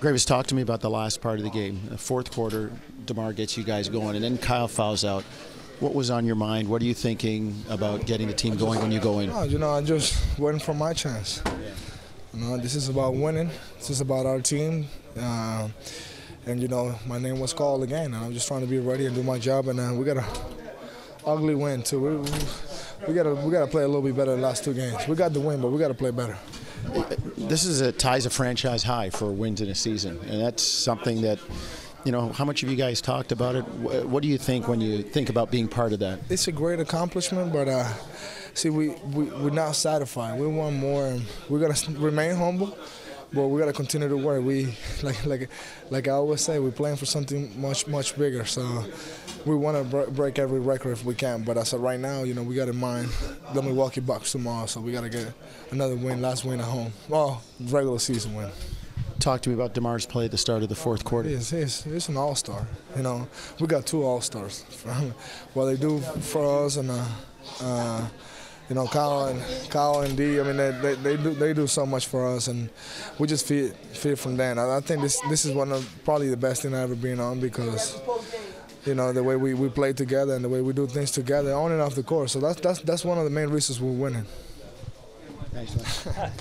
Greivis, talk to me about the last part of the game. The fourth quarter, DeMar gets you guys going, and then Kyle fouls out. What was on your mind? What are you thinking about getting the team going when you go in? Oh, you know, I'm just waiting for my chance. You know, this is about winning. This is about our team. Uh, and you know, my name was called again. And I'm just trying to be ready and do my job. And uh, we got a ugly win too. We, we, we gotta we gotta play a little bit better the last two games. We got the win, but we gotta play better. This is a ties a franchise high for wins in a season, and that's something that. You know, how much have you guys talked about it? What do you think when you think about being part of that? It's a great accomplishment, but uh, see, we, we we're not satisfied. We want more. And we're gonna remain humble, but we gotta continue to work. We like like like I always say, we're playing for something much much bigger. So we want to br- break every record if we can. But as of right now, you know, we got in mind the Milwaukee Bucks tomorrow, so we gotta get another win, last win at home. Well, regular season win. Talk to me about Demar's play at the start of the fourth quarter. He's, he's, he's an all-star. You know, we got two all-stars. what they do for us, and uh, uh, you know, Kyle and Kyle and D. I mean, they, they, they do they do so much for us, and we just feed feed from them. I, I think this this is one of probably the best thing I've ever been on because. You know the way we, we play together and the way we do things together on and off the court. So that's that's that's one of the main reasons we're winning. Thanks, man.